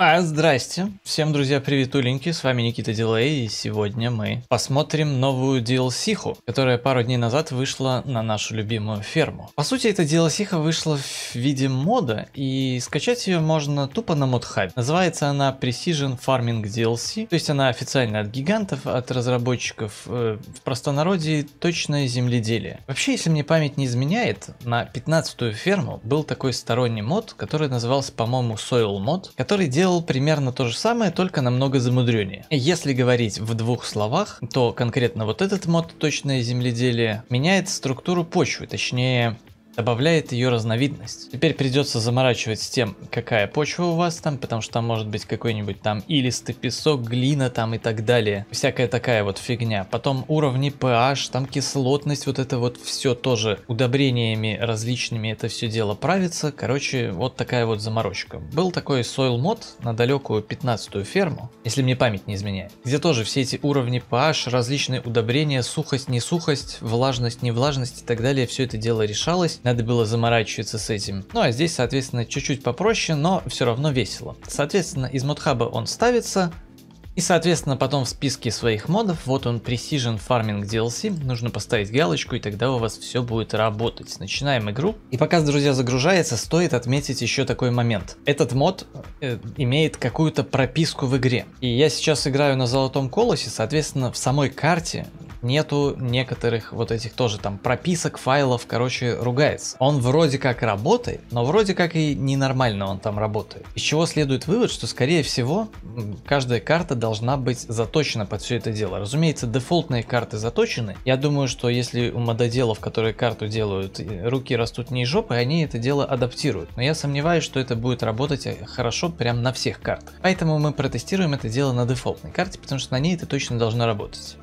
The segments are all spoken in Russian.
А, здрасте. Всем, друзья, приветуленьки, с вами Никита Дилей, и сегодня мы посмотрим новую DLC-ху, которая пару дней назад вышла на нашу любимую ферму. По сути, эта DLC вышла в виде мода, и скачать ее можно тупо на модхабе. Называется она Precision Farming DLC, то есть она официально от гигантов, от разработчиков, э, в простонародье точное земледелие. Вообще, если мне память не изменяет, на 15-ю ферму был такой сторонний мод, который назывался, по-моему, Soil Mod, который делал делал примерно то же самое, только намного замудреннее. Если говорить в двух словах, то конкретно вот этот мод «Точное земледелие» меняет структуру почвы, точнее добавляет ее разновидность. Теперь придется заморачивать с тем, какая почва у вас там, потому что там может быть какой-нибудь там илистый песок, глина там и так далее. Всякая такая вот фигня. Потом уровни pH, там кислотность, вот это вот все тоже удобрениями различными это все дело правится. Короче, вот такая вот заморочка. Был такой soil мод на далекую 15-ю ферму, если мне память не изменяет, где тоже все эти уровни pH, различные удобрения, сухость, не сухость, влажность, не влажность и так далее, все это дело решалось надо было заморачиваться с этим. Ну а здесь, соответственно, чуть-чуть попроще, но все равно весело. Соответственно, из модхаба он ставится, и соответственно потом в списке своих модов, вот он Precision Farming DLC, нужно поставить галочку и тогда у вас все будет работать. Начинаем игру. И пока, друзья, загружается, стоит отметить еще такой момент. Этот мод э, имеет какую-то прописку в игре. И я сейчас играю на золотом колосе, соответственно в самой карте нету некоторых вот этих тоже там прописок, файлов, короче, ругается. Он вроде как работает, но вроде как и ненормально он там работает. Из чего следует вывод, что скорее всего каждая карта должна быть заточена под все это дело. Разумеется, дефолтные карты заточены. Я думаю, что если у мододелов, которые карту делают, руки растут не из жопы, они это дело адаптируют. Но я сомневаюсь, что это будет работать э, хорошо прям на всех картах. Поэтому мы протестируем это дело на дефолтной карте, потому что на ней это точно должно работать.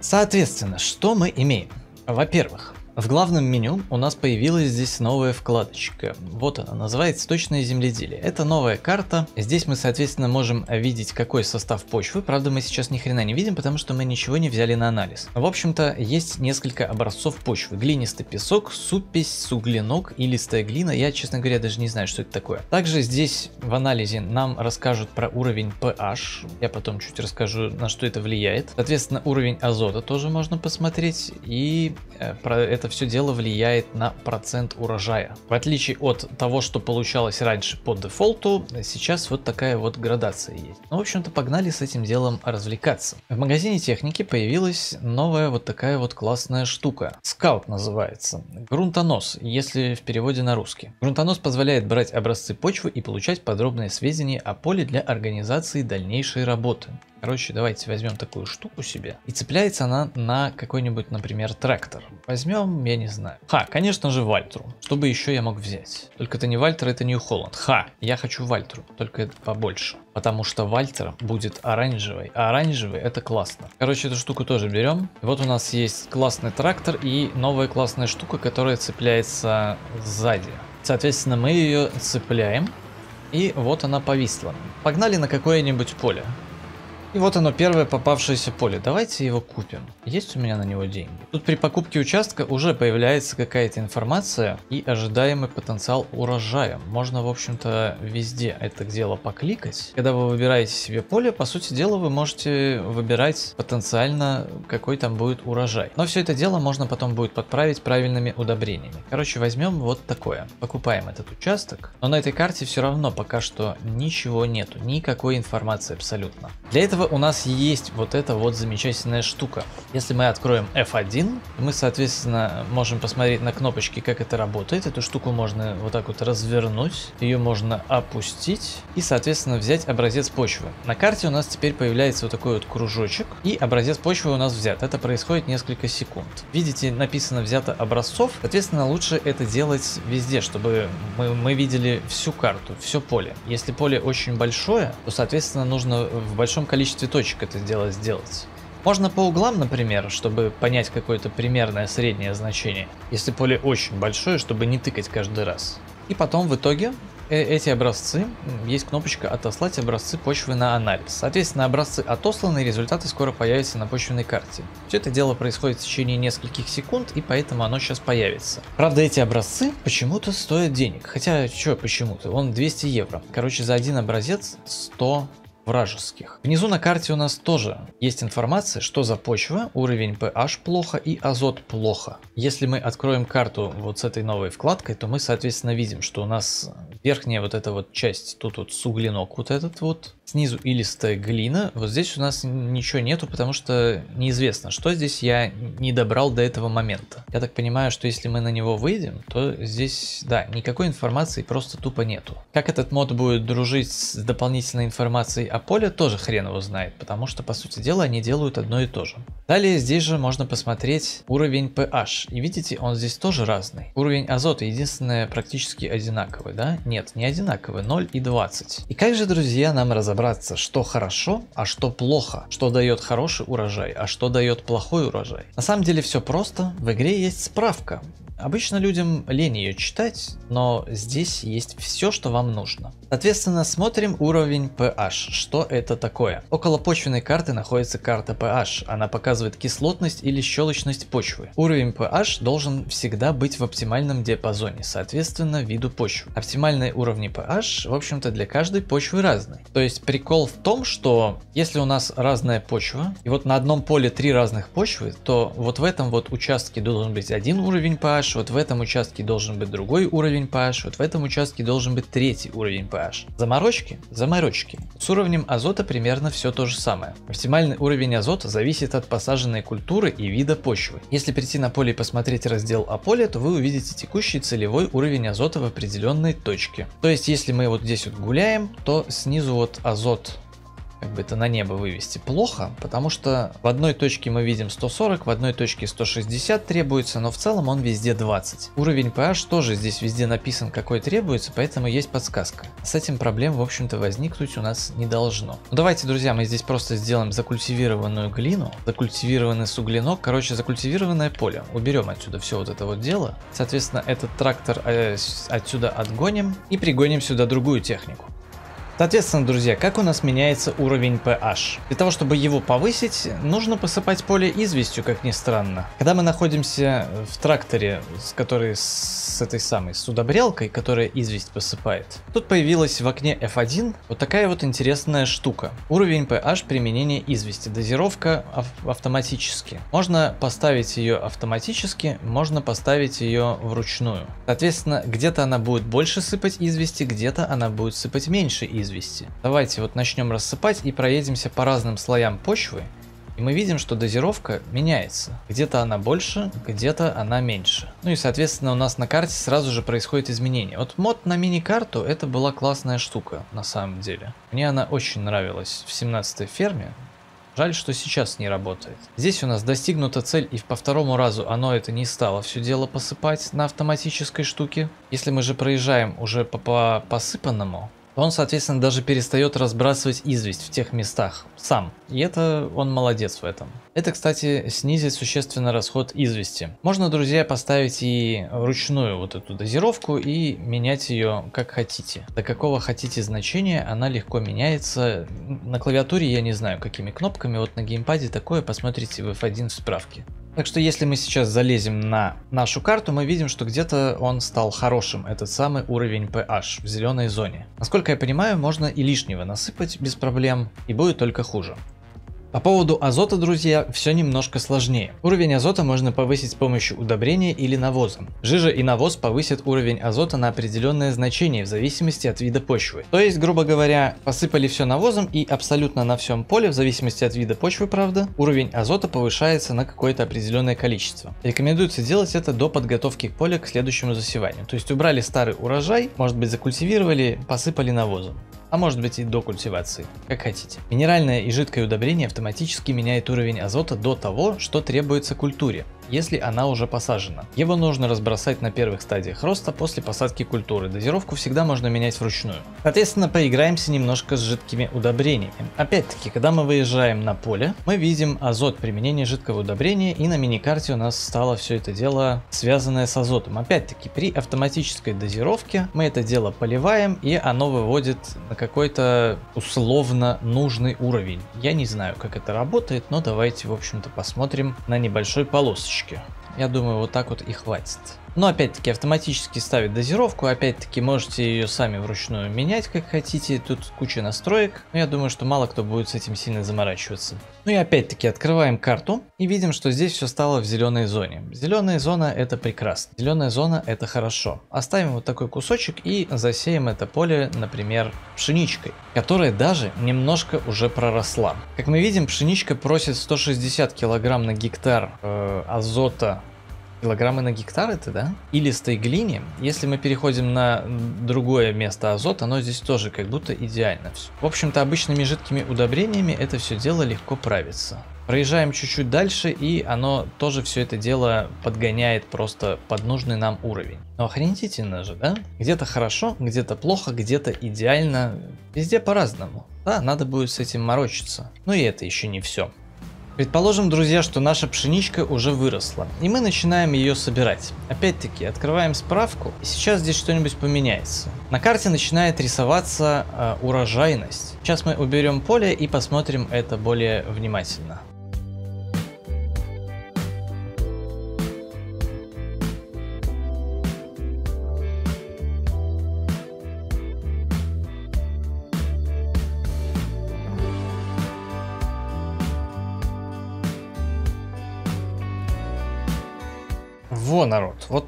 Соответственно, что мы имеем? Во-первых, в главном меню у нас появилась здесь новая вкладочка. Вот она, называется «Точное земледелие». Это новая карта. Здесь мы, соответственно, можем видеть, какой состав почвы. Правда, мы сейчас ни хрена не видим, потому что мы ничего не взяли на анализ. В общем-то, есть несколько образцов почвы. Глинистый песок, супесь, суглинок и листая глина. Я, честно говоря, даже не знаю, что это такое. Также здесь в анализе нам расскажут про уровень pH. Я потом чуть расскажу, на что это влияет. Соответственно, уровень азота тоже можно посмотреть. И э, про это это все дело влияет на процент урожая. В отличие от того, что получалось раньше по дефолту, сейчас вот такая вот градация есть. Ну, в общем-то, погнали с этим делом развлекаться. В магазине техники появилась новая вот такая вот классная штука. Скаут называется. Грунтонос, если в переводе на русский. Грунтонос позволяет брать образцы почвы и получать подробные сведения о поле для организации дальнейшей работы. Короче, давайте возьмем такую штуку себе. И цепляется она на какой-нибудь, например, трактор. Возьмем, я не знаю. Ха, конечно же, Вальтру. Что бы еще я мог взять? Только это не Вальтер, это Нью-Холланд. Ха, я хочу Вальтру, только это побольше. Потому что Вальтер будет оранжевый, а оранжевый это классно. Короче, эту штуку тоже берем. Вот у нас есть классный трактор и новая классная штука, которая цепляется сзади. Соответственно, мы ее цепляем. И вот она повисла. Погнали на какое-нибудь поле. И вот оно, первое попавшееся поле. Давайте его купим. Есть у меня на него деньги? Тут при покупке участка уже появляется какая-то информация и ожидаемый потенциал урожая. Можно, в общем-то, везде это дело покликать. Когда вы выбираете себе поле, по сути дела, вы можете выбирать потенциально, какой там будет урожай. Но все это дело можно потом будет подправить правильными удобрениями. Короче, возьмем вот такое. Покупаем этот участок. Но на этой карте все равно пока что ничего нету. Никакой информации абсолютно. Для этого этого у нас есть вот эта вот замечательная штука. Если мы откроем F1, мы, соответственно, можем посмотреть на кнопочки, как это работает. Эту штуку можно вот так вот развернуть, ее можно опустить и, соответственно, взять образец почвы. На карте у нас теперь появляется вот такой вот кружочек, и образец почвы у нас взят. Это происходит несколько секунд. Видите, написано взято образцов, соответственно, лучше это делать везде, чтобы мы, мы видели всю карту, все поле. Если поле очень большое, то, соответственно, нужно в большом количестве количестве точек это дело сделать. Можно по углам, например, чтобы понять какое-то примерное среднее значение, если поле очень большое, чтобы не тыкать каждый раз. И потом в итоге э эти образцы, есть кнопочка «Отослать образцы почвы на анализ». Соответственно, образцы отосланы, результаты скоро появятся на почвенной карте. Все это дело происходит в течение нескольких секунд, и поэтому оно сейчас появится. Правда, эти образцы почему-то стоят денег. Хотя, что почему-то? Он 200 евро. Короче, за один образец 100 вражеских. Внизу на карте у нас тоже есть информация, что за почва, уровень pH плохо и азот плохо. Если мы откроем карту вот с этой новой вкладкой, то мы соответственно видим, что у нас верхняя вот эта вот часть, тут вот суглинок вот этот вот, снизу илистая глина. Вот здесь у нас ничего нету, потому что неизвестно, что здесь я не добрал до этого момента. Я так понимаю, что если мы на него выйдем, то здесь, да, никакой информации просто тупо нету. Как этот мод будет дружить с дополнительной информацией о поле, тоже хрен его знает, потому что, по сути дела, они делают одно и то же. Далее здесь же можно посмотреть уровень pH. И видите, он здесь тоже разный. Уровень азота единственное практически одинаковый, да? Нет, не одинаковый, 0 и 20. И как же, друзья, нам разобраться разобраться, что хорошо, а что плохо, что дает хороший урожай, а что дает плохой урожай. На самом деле все просто, в игре есть справка. Обычно людям лень ее читать, но здесь есть все, что вам нужно. Соответственно, смотрим уровень pH. Что это такое? Около почвенной карты находится карта pH. Она показывает кислотность или щелочность почвы. Уровень pH должен всегда быть в оптимальном диапазоне, соответственно виду почвы. Оптимальные уровни pH, в общем-то, для каждой почвы разные. То есть прикол в том, что если у нас разная почва, и вот на одном поле три разных почвы, то вот в этом вот участке должен быть один уровень pH, вот в этом участке должен быть другой уровень pH, вот в этом участке должен быть третий уровень pH pH. Заморочки? Заморочки. С уровнем азота примерно все то же самое. Оптимальный уровень азота зависит от посаженной культуры и вида почвы. Если прийти на поле и посмотреть раздел о поле, то вы увидите текущий целевой уровень азота в определенной точке. То есть если мы вот здесь вот гуляем, то снизу вот азот как бы это на небо вывести плохо, потому что в одной точке мы видим 140, в одной точке 160 требуется, но в целом он везде 20. Уровень pH тоже здесь везде написан какой требуется, поэтому есть подсказка. С этим проблем в общем-то возникнуть у нас не должно. Ну, давайте, друзья, мы здесь просто сделаем закультивированную глину, закультивированный суглинок, короче закультивированное поле. Уберем отсюда все вот это вот дело. Соответственно, этот трактор э, отсюда отгоним и пригоним сюда другую технику. Соответственно, друзья, как у нас меняется уровень pH? Для того, чтобы его повысить, нужно посыпать поле известью, как ни странно. Когда мы находимся в тракторе, с которой с этой самой с которая известь посыпает, тут появилась в окне F1 вот такая вот интересная штука. Уровень pH применения извести. Дозировка ав автоматически. Можно поставить ее автоматически, можно поставить ее вручную. Соответственно, где-то она будет больше сыпать извести, где-то она будет сыпать меньше извести извести. Давайте вот начнем рассыпать и проедемся по разным слоям почвы. И мы видим, что дозировка меняется. Где-то она больше, где-то она меньше. Ну и соответственно у нас на карте сразу же происходит изменение. Вот мод на мини-карту это была классная штука на самом деле. Мне она очень нравилась в 17 ферме. Жаль, что сейчас не работает. Здесь у нас достигнута цель и по второму разу оно это не стало все дело посыпать на автоматической штуке. Если мы же проезжаем уже по, по посыпанному, он, соответственно, даже перестает разбрасывать известь в тех местах сам. И это он молодец в этом. Это, кстати, снизит существенно расход извести. Можно, друзья, поставить и вручную вот эту дозировку и менять ее как хотите. До какого хотите значения она легко меняется. На клавиатуре я не знаю какими кнопками, вот на геймпаде такое, посмотрите в F1 в справке. Так что если мы сейчас залезем на нашу карту, мы видим, что где-то он стал хорошим, этот самый уровень pH в зеленой зоне. Насколько я понимаю, можно и лишнего насыпать без проблем, и будет только хуже. По поводу азота, друзья, все немножко сложнее. Уровень азота можно повысить с помощью удобрения или навоза. Жижа и навоз повысят уровень азота на определенное значение в зависимости от вида почвы. То есть, грубо говоря, посыпали все навозом и абсолютно на всем поле, в зависимости от вида почвы, правда, уровень азота повышается на какое-то определенное количество. Рекомендуется делать это до подготовки поля к следующему засеванию. То есть убрали старый урожай, может быть закультивировали, посыпали навозом а может быть и до культивации, как хотите. Минеральное и жидкое удобрение автоматически меняет уровень азота до того, что требуется культуре. Если она уже посажена. Его нужно разбросать на первых стадиях роста после посадки культуры. Дозировку всегда можно менять вручную. Соответственно, поиграемся немножко с жидкими удобрениями. Опять-таки, когда мы выезжаем на поле, мы видим азот применения жидкого удобрения и на миникарте у нас стало все это дело связанное с азотом. Опять-таки, при автоматической дозировке мы это дело поливаем и оно выводит на какой-то условно нужный уровень. Я не знаю, как это работает, но давайте, в общем-то, посмотрим на небольшой полосочке. Я думаю, вот так вот и хватит. Но опять-таки автоматически ставит дозировку, опять-таки можете ее сами вручную менять как хотите, тут куча настроек, но я думаю, что мало кто будет с этим сильно заморачиваться. Ну и опять-таки открываем карту и видим, что здесь все стало в зеленой зоне. Зеленая зона это прекрасно, зеленая зона это хорошо. Оставим вот такой кусочек и засеем это поле, например, пшеничкой, которая даже немножко уже проросла. Как мы видим, пшеничка просит 160 килограмм на гектар э, азота Килограммы на гектар это, да? И листой глине. Если мы переходим на другое место азот, оно здесь тоже как будто идеально все. В общем-то, обычными жидкими удобрениями это все дело легко правится. Проезжаем чуть-чуть дальше, и оно тоже все это дело подгоняет просто под нужный нам уровень. Но охренительно же, да? Где-то хорошо, где-то плохо, где-то идеально. Везде по-разному. Да, надо будет с этим морочиться. Но и это еще не все. Предположим, друзья, что наша пшеничка уже выросла, и мы начинаем ее собирать. Опять-таки, открываем справку, и сейчас здесь что-нибудь поменяется. На карте начинает рисоваться э, урожайность. Сейчас мы уберем поле и посмотрим это более внимательно.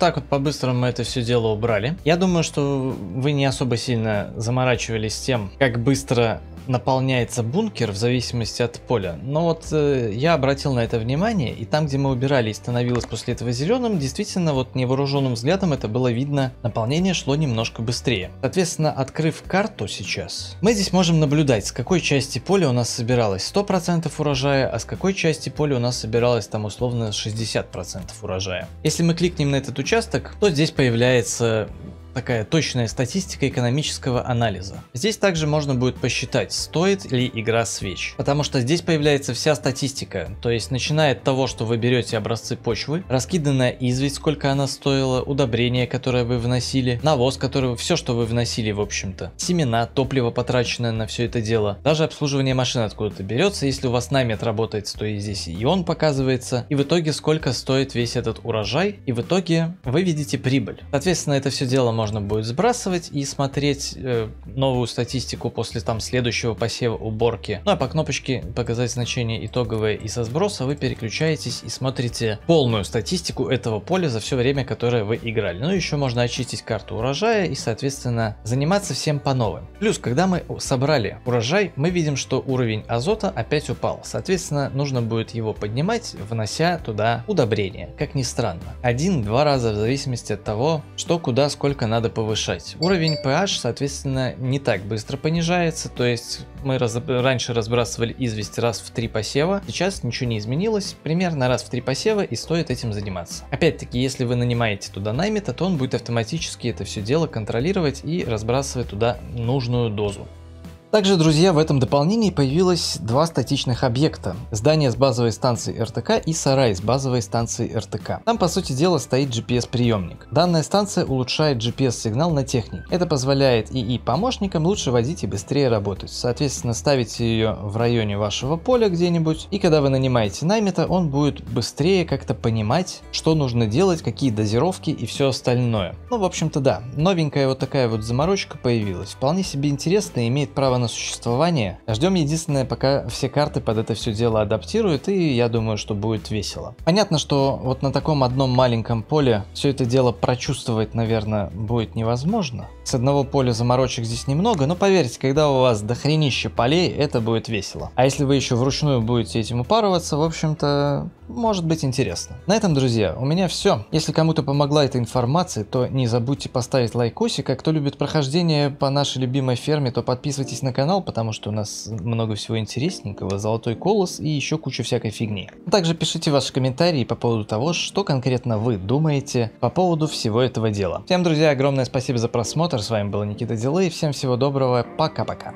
Так вот по-быстрому мы это все дело убрали. Я думаю, что вы не особо сильно заморачивались тем, как быстро наполняется бункер в зависимости от поля. Но вот э, я обратил на это внимание, и там, где мы убирали и становилось после этого зеленым, действительно вот невооруженным взглядом это было видно, наполнение шло немножко быстрее. Соответственно, открыв карту сейчас, мы здесь можем наблюдать, с какой части поля у нас собиралось 100% урожая, а с какой части поля у нас собиралось там условно 60% урожая. Если мы кликнем на этот участок, то здесь появляется такая точная статистика экономического анализа. Здесь также можно будет посчитать, стоит ли игра свеч. Потому что здесь появляется вся статистика, то есть начиная от того, что вы берете образцы почвы, раскиданная известь, сколько она стоила, удобрения, которое вы вносили, навоз, который все, что вы вносили в общем-то, семена, топливо потраченное на все это дело, даже обслуживание машин откуда-то берется, если у вас намет работает, то и здесь и он показывается, и в итоге сколько стоит весь этот урожай, и в итоге вы видите прибыль. Соответственно, это все дело можно будет сбрасывать и смотреть э, новую статистику после там следующего посева уборки. Ну а по кнопочке показать значение итоговое и со сброса вы переключаетесь и смотрите полную статистику этого поля за все время, которое вы играли. Ну еще можно очистить карту урожая и соответственно заниматься всем по новым. Плюс, когда мы собрали урожай, мы видим, что уровень азота опять упал. Соответственно, нужно будет его поднимать, внося туда удобрения. Как ни странно. Один-два раза в зависимости от того, что, куда, сколько надо повышать. Уровень pH, соответственно, не так быстро понижается, то есть мы раз, раньше разбрасывали известь раз в три посева, сейчас ничего не изменилось, примерно раз в три посева и стоит этим заниматься. Опять-таки, если вы нанимаете туда наймета, то он будет автоматически это все дело контролировать и разбрасывать туда нужную дозу. Также, друзья, в этом дополнении появилось два статичных объекта. Здание с базовой станцией РТК и сарай с базовой станцией РТК. Там, по сути дела, стоит GPS-приемник. Данная станция улучшает GPS-сигнал на технике. Это позволяет ИИ-помощникам лучше водить и быстрее работать. Соответственно, ставите ее в районе вашего поля где-нибудь, и когда вы нанимаете наймета, он будет быстрее как-то понимать, что нужно делать, какие дозировки и все остальное. Ну, в общем-то, да, новенькая вот такая вот заморочка появилась. Вполне себе интересно и имеет право на существование. Ждем единственное, пока все карты под это все дело адаптируют, и я думаю, что будет весело. Понятно, что вот на таком одном маленьком поле все это дело прочувствовать, наверное, будет невозможно. С одного поля заморочек здесь немного, но поверьте, когда у вас дохренище полей, это будет весело. А если вы еще вручную будете этим упарываться, в общем-то, может быть интересно. На этом, друзья, у меня все. Если кому-то помогла эта информация, то не забудьте поставить лайкосик, а кто любит прохождение по нашей любимой ферме, то подписывайтесь на канал, потому что у нас много всего интересненького, золотой колос и еще куча всякой фигни. Также пишите ваши комментарии по поводу того, что конкретно вы думаете по поводу всего этого дела. Всем, друзья, огромное спасибо за просмотр, с вами был Никита Дилей, всем всего доброго, пока-пока.